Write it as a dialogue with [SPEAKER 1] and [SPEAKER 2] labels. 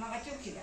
[SPEAKER 1] 那个就给了